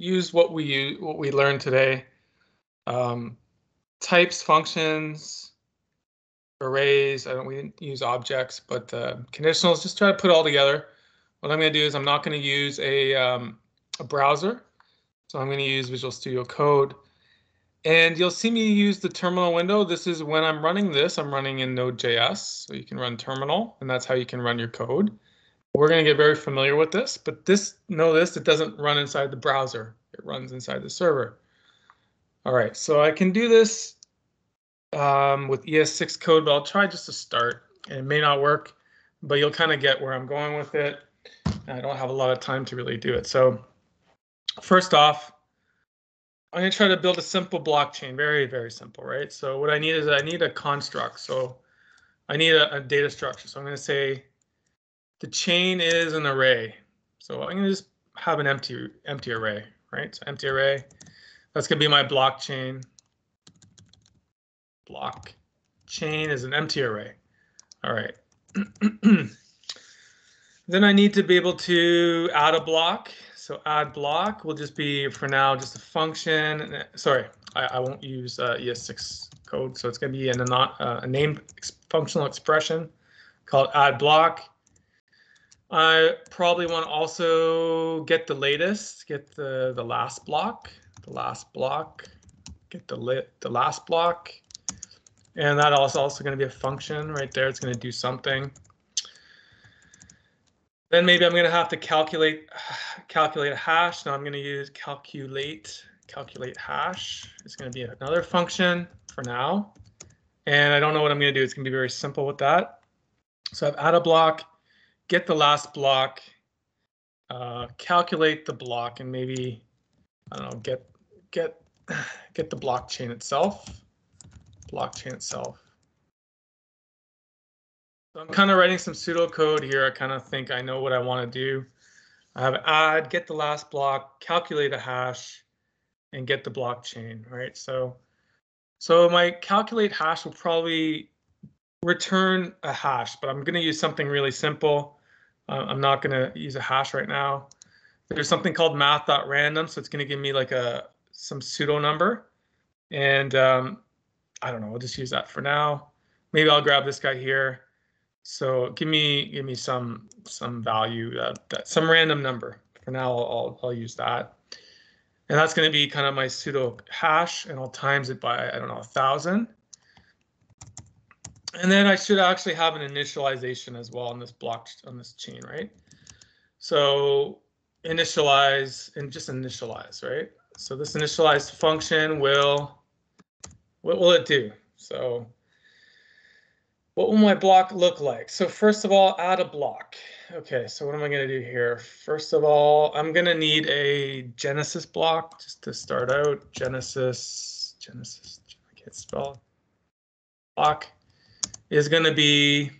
use what we use, what we learned today. Um, types, functions, arrays. I don't we didn't use objects, but uh, conditionals. Just try to put all together. What I'm going to do is I'm not going to use a um, a browser, so I'm going to use Visual Studio Code. And you'll see me use the terminal window. This is when I'm running this, I'm running in Node.js. So you can run terminal, and that's how you can run your code. We're going to get very familiar with this, but this know this, it doesn't run inside the browser. It runs inside the server. All right, so I can do this um, with ES6 code, but I'll try just to start. And it may not work, but you'll kind of get where I'm going with it. And I don't have a lot of time to really do it. So first off, I'm going to try to build a simple blockchain, very, very simple, right? So what I need is I need a construct. So I need a, a data structure. So I'm going to say the chain is an array. So I'm going to just have an empty, empty array, right? So empty array, that's going to be my blockchain. Block chain is an empty array. All right. then I need to be able to add a block. So add block will just be for now just a function. Sorry, I, I won't use uh, ES6 code. So it's going to be in a, not, uh, a named ex functional expression called add block. I probably want to also get the latest, get the, the last block, the last block, get the lit, the last block. And that also also going to be a function right there. It's going to do something. Then maybe I'm going to have to calculate calculate a hash. Now I'm going to use calculate calculate hash. It's going to be another function for now. And I don't know what I'm going to do. It's going to be very simple with that. So I've add a block, get the last block, uh, calculate the block, and maybe I don't know get get get the blockchain itself. Blockchain itself. So I'm kind of writing some pseudocode here. I kind of think I know what I want to do. I have add, get the last block, calculate a hash, and get the blockchain, right? So, so my calculate hash will probably return a hash, but I'm going to use something really simple. I'm not going to use a hash right now. There's something called math.random, so it's going to give me like a some pseudo number, and um, I don't know. I'll just use that for now. Maybe I'll grab this guy here so give me give me some some value uh, that some random number. For now, I'll, I'll, I'll use that. And that's going to be kind of my pseudo hash, and I'll times it by, I don't know, a thousand. And then I should actually have an initialization as well on this block, on this chain, right? So initialize and just initialize, right? So this initialize function will, what will it do? So what will my block look like? So first of all, add a block. Okay, so what am I going to do here? First of all, I'm going to need a Genesis block just to start out. Genesis, Genesis, I can't spell. Block is going to be,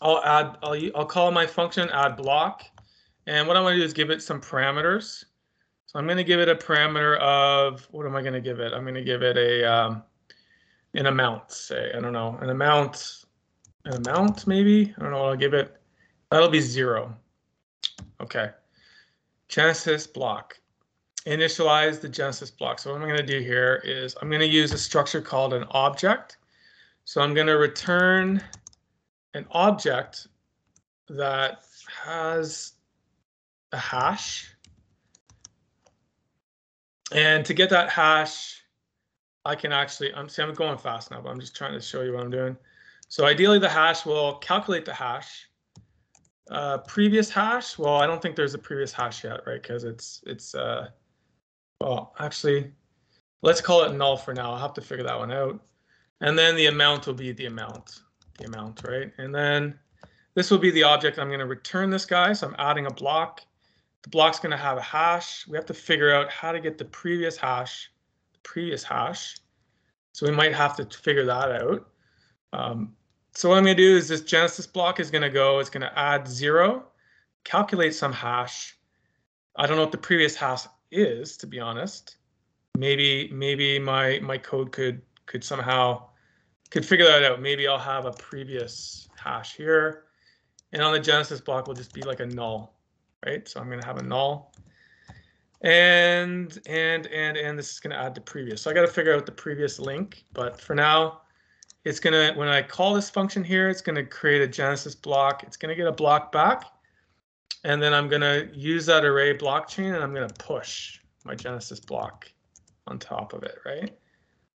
I'll add, I'll, I'll call my function add block. And what I'm going to do is give it some parameters. So I'm going to give it a parameter of, what am I going to give it? I'm going to give it a, um, an amount, say, I don't know, an amount, an amount maybe? I don't know what I'll give it. That'll be zero. Okay. Genesis block. Initialize the Genesis block. So what I'm going to do here is I'm going to use a structure called an object. So I'm going to return an object that has a hash. And to get that hash, I can actually, I'm, see, I'm going fast now, but I'm just trying to show you what I'm doing. So ideally the hash will calculate the hash. Uh, previous hash, well, I don't think there's a previous hash yet, right? Because it's, it's, uh, well, actually, let's call it null for now. I'll have to figure that one out. And then the amount will be the amount, the amount, right? And then this will be the object. I'm going to return this guy. So I'm adding a block. The block's going to have a hash. We have to figure out how to get the previous hash the previous hash. So we might have to figure that out. Um, so what I'm going to do is this Genesis block is going to go, it's going to add zero, calculate some hash. I don't know what the previous hash is, to be honest. Maybe maybe my my code could could somehow could figure that out. Maybe I'll have a previous hash here, and on the Genesis block will just be like a null, right? So I'm going to have a null. And, and, and, and this is going to add the previous. So I got to figure out the previous link. But for now, it's going to, when I call this function here, it's going to create a Genesis block. It's going to get a block back. And then I'm going to use that array blockchain and I'm going to push my Genesis block on top of it, right?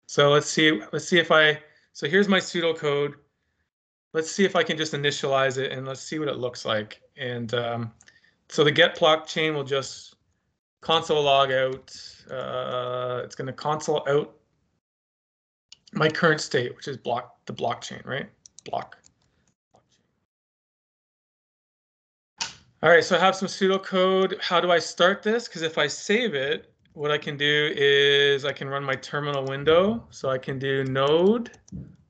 So let's see, let's see if I, so here's my pseudocode. Let's see if I can just initialize it and let's see what it looks like. And um, so the get blockchain will just console log out. Uh, it's going to console out my current state, which is block the blockchain, right? Block. All right, so I have some pseudocode. How do I start this? Because if I save it, what I can do is I can run my terminal window. So I can do node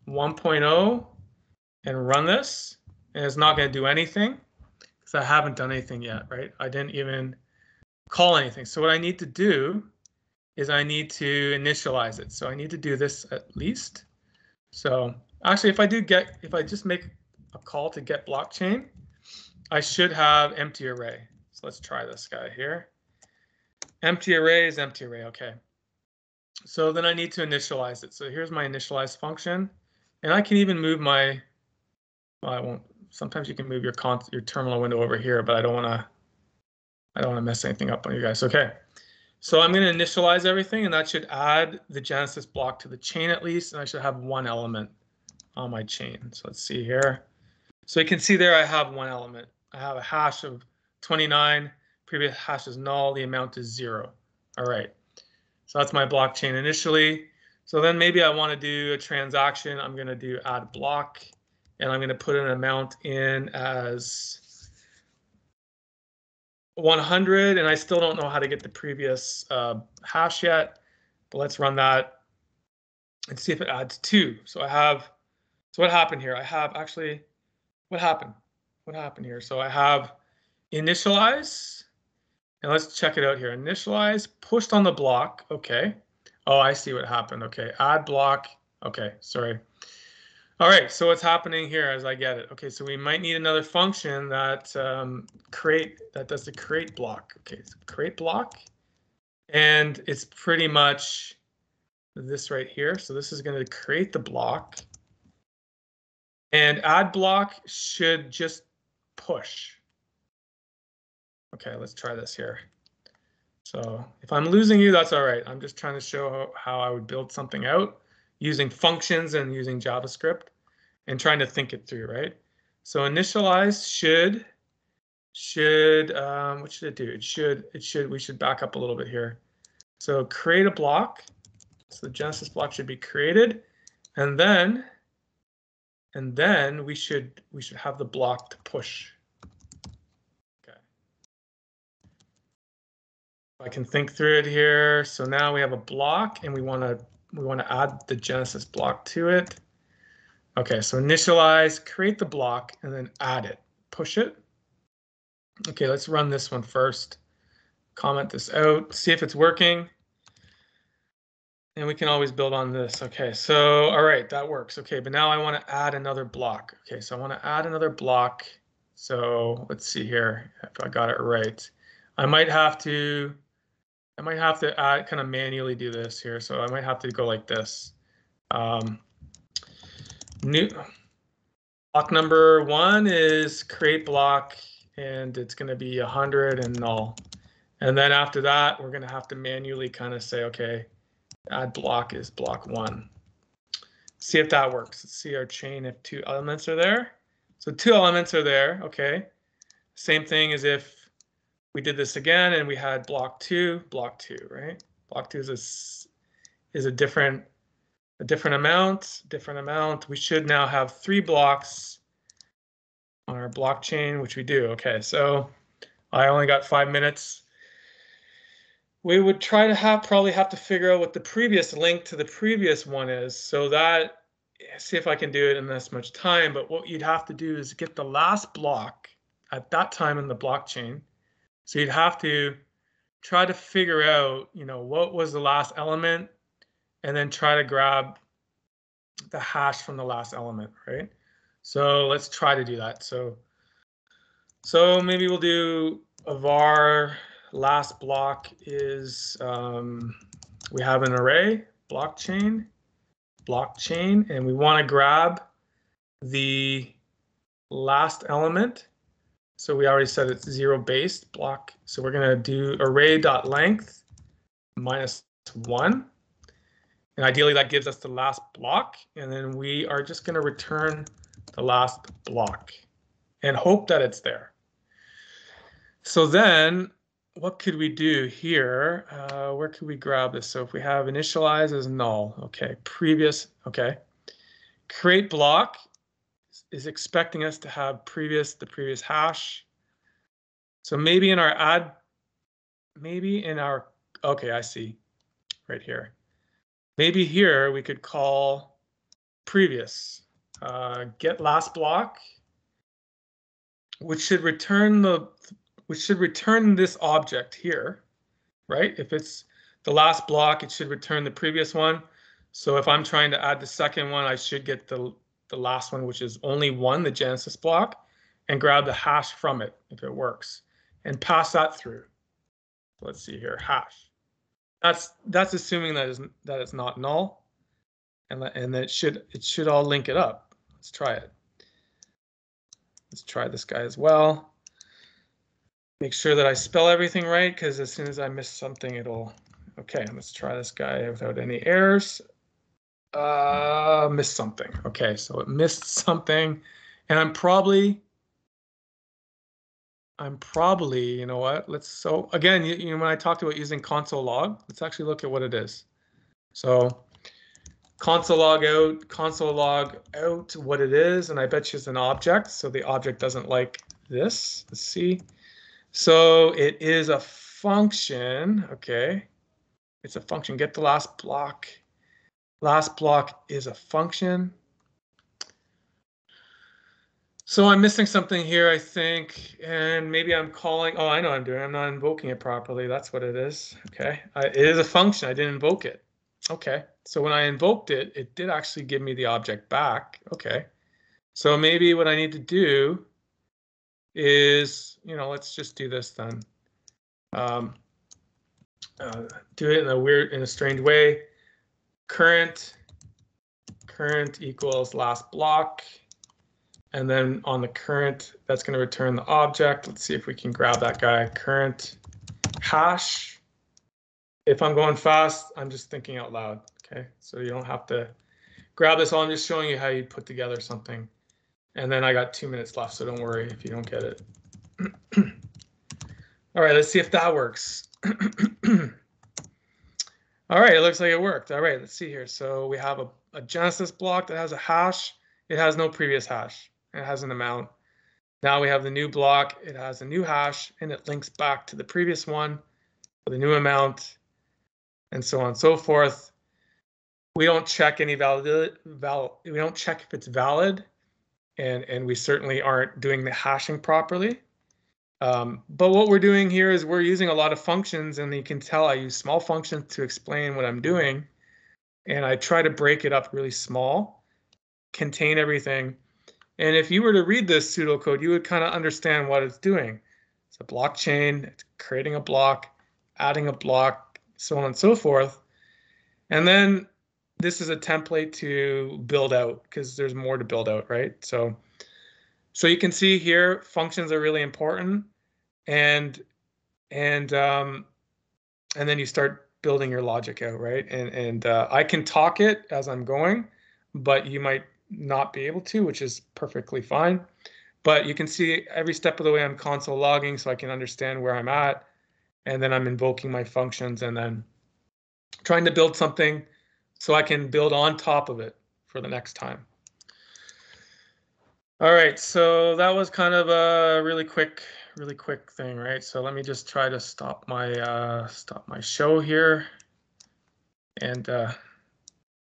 1.0 and run this. And it's not going to do anything because I haven't done anything yet, right? I didn't even call anything. So what I need to do is I need to initialize it. So I need to do this at least. So actually, if I do get, if I just make a call to get blockchain, I should have empty array. So let's try this guy here. Empty array is empty array, okay. So then I need to initialize it. So here's my initialize function. And I can even move my, well, I won't, sometimes you can move your con your terminal window over here, but I don't want to, I don't want to mess anything up on you guys. Okay. So I'm going to initialize everything and that should add the Genesis block to the chain at least. And I should have one element on my chain. So let's see here. So you can see there I have one element. I have a hash of 29, previous hash is null, the amount is zero. All right, so that's my blockchain initially. So then maybe I want to do a transaction. I'm going to do add block, and I'm going to put an amount in as 100, and I still don't know how to get the previous uh, hash yet, but let's run that and see if it adds two. So I have, so what happened here? I have actually, what happened? What happened here? So I have initialize, and let's check it out here. Initialize, pushed on the block. Okay. Oh, I see what happened. Okay. Add block. Okay. Sorry. All right. So what's happening here as I get it? Okay. So we might need another function that um, create that does the create block. Okay. So create block. And it's pretty much this right here. So this is going to create the block. And add block should just push. Okay, let's try this here. So if I'm losing you, that's all right. I'm just trying to show how I would build something out using functions and using JavaScript and trying to think it through, right? So initialize should, should, um, what should it do? It should, it should, we should back up a little bit here. So create a block. So the Genesis block should be created. And then, and then we should, we should have the block to push. I can think through it here. So now we have a block and we want to we want to add the Genesis block to it. Okay, so initialize, create the block, and then add it, push it. Okay, let's run this one first. Comment this out, see if it's working. And we can always build on this. Okay, so all right, that works. Okay, but now I want to add another block. Okay, so I want to add another block. So let's see here if I got it right. I might have to I might have to kind of manually do this here. So I might have to go like this. Um, new block number one is create block and it's going to be 100 and null. And then after that, we're going to have to manually kind of say, okay, add block is block one. See if that works. Let's see our chain if two elements are there. So two elements are there. Okay. Same thing as if we did this again and we had block two, block two, right? Block two is a, is a different a different amount, different amount. We should now have three blocks on our blockchain, which we do. Okay, so I only got five minutes. We would try to have probably have to figure out what the previous link to the previous one is. So that see if I can do it in this much time. But what you'd have to do is get the last block at that time in the blockchain so you'd have to try to figure out, you know, what was the last element and then try to grab the hash from the last element, right? So let's try to do that. So, so maybe we'll do a var, last block is um, we have an array, blockchain, blockchain, and we want to grab the last element. So we already said it's zero based block. So we're going to do array dot length minus one. And ideally that gives us the last block. And then we are just going to return the last block and hope that it's there. So then what could we do here? Uh, where could we grab this? So if we have initialize as null, okay, previous, okay. Create block is expecting us to have previous, the previous hash. So maybe in our add, maybe in our, okay, I see right here. Maybe here we could call previous, uh, get last block, which should return the which should return this object here, right? If it's the last block, it should return the previous one. So if I'm trying to add the second one, I should get the, the last one, which is only one, the Genesis block, and grab the hash from it if it works, and pass that through. Let's see here, hash. That's that's assuming that is that it's not null, and and that it should it should all link it up. Let's try it. Let's try this guy as well make sure that I spell everything right because as soon as I miss something, it'll, okay, let's try this guy without any errors. Uh, missed something. Okay, so it missed something and I'm probably, I'm probably, you know what, let's, so again, you, you know, when I talked about using console log, let's actually look at what it is. So console log out, console log out what it is, and I bet you it's an object, so the object doesn't like this. Let's see. So it is a function, okay? It's a function, get the last block. Last block is a function. So I'm missing something here, I think, and maybe I'm calling, oh, I know I'm doing, I'm not invoking it properly. That's what it is, okay? I, it is a function, I didn't invoke it. Okay, so when I invoked it, it did actually give me the object back, okay. So maybe what I need to do is, you know, let's just do this then. Um, uh, do it in a weird, in a strange way. Current, current equals last block. And then on the current, that's going to return the object. Let's see if we can grab that guy. Current hash. If I'm going fast, I'm just thinking out loud. Okay, so you don't have to grab this all. I'm just showing you how you put together something. And then I got two minutes left, so don't worry if you don't get it. All right, let's see if that works. All right, it looks like it worked. All right, let's see here. So we have a, a Genesis block that has a hash. It has no previous hash. It has an amount. Now we have the new block. It has a new hash, and it links back to the previous one with a new amount, and so on and so forth. We don't check any valid, val, we don't check if it's valid and and we certainly aren't doing the hashing properly. Um, but what we're doing here is we're using a lot of functions, and you can tell I use small functions to explain what I'm doing, and I try to break it up really small, contain everything. And if you were to read this pseudocode, you would kind of understand what it's doing. It's a blockchain, it's creating a block, adding a block, so on and so forth. And then this is a template to build out because there's more to build out, right? So, so you can see here, functions are really important, and and um, and then you start building your logic out, right? And and uh, I can talk it as I'm going, but you might not be able to, which is perfectly fine. But you can see every step of the way I'm console logging so I can understand where I'm at, and then I'm invoking my functions and then trying to build something so I can build on top of it for the next time. All right, so that was kind of a really quick, really quick thing, right? So let me just try to stop my uh, stop my show here, and uh,